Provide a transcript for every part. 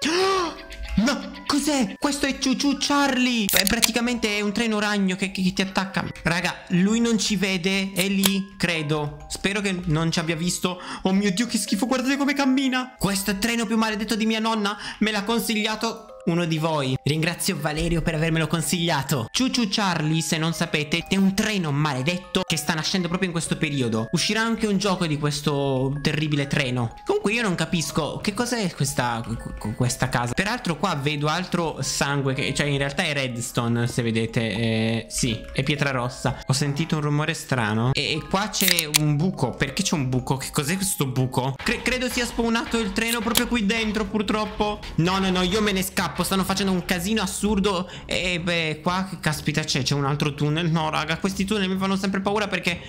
No, cos'è? Questo è Ciuciu Charlie. È praticamente un treno ragno che, che, che, ti attacca. Raga, lui non ci vede. È lì, credo. Spero che non ci abbia visto. Oh mio Dio, che schifo. Guardate come cammina. Questo è il treno più maledetto di mia nonna. Me l'ha consigliato uno di voi. Ringrazio Valerio per avermelo consigliato. Ciuciu Charlie, se non sapete, è un treno maledetto che sta nascendo proprio in questo periodo. Uscirà anche un gioco di questo terribile treno. Comunque io non capisco che cos'è questa, questa casa. Peraltro qua vedo altro sangue, che, cioè in realtà è redstone, se vedete. Eh, sì, è pietra rossa. Ho sentito un rumore strano. E, e qua c'è un buco. Perché c'è un buco? Che cos'è questo buco? Cre credo sia spawnato il treno proprio qui dentro, purtroppo. No, no, no, io me ne scappo troppo Stanno facendo un casino assurdo E beh qua caspita c'è C'è un altro tunnel No raga questi tunnel mi fanno sempre paura Perché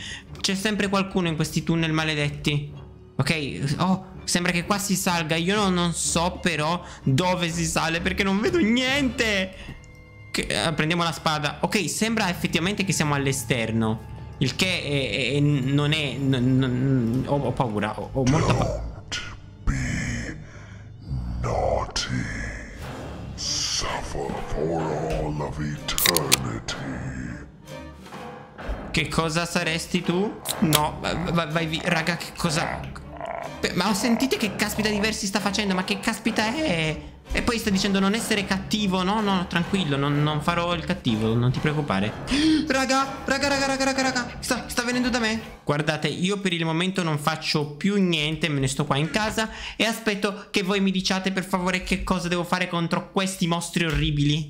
c'è sempre qualcuno in questi tunnel maledetti Ok Oh sembra che qua si salga Io non, non so però dove si sale Perché non vedo niente che, eh, Prendiamo la spada Ok sembra effettivamente che siamo all'esterno il che è, è, non è. Ho, ho, paura. Ho, ho molta paura. For eternity. Che cosa saresti tu? No, vai, vai via. Raga, che cosa... Ma ho sentito che caspita diversi sta facendo, ma che caspita è? E poi sta dicendo non essere cattivo No, no, tranquillo, non, non farò il cattivo Non ti preoccupare. Raga, raga, raga, raga, raga, raga. Sta, sta venendo da me. Guardate, io per il momento non faccio più niente Me ne sto qua in casa E aspetto che voi mi diciate per favore che cosa devo fare contro questi mostri orribili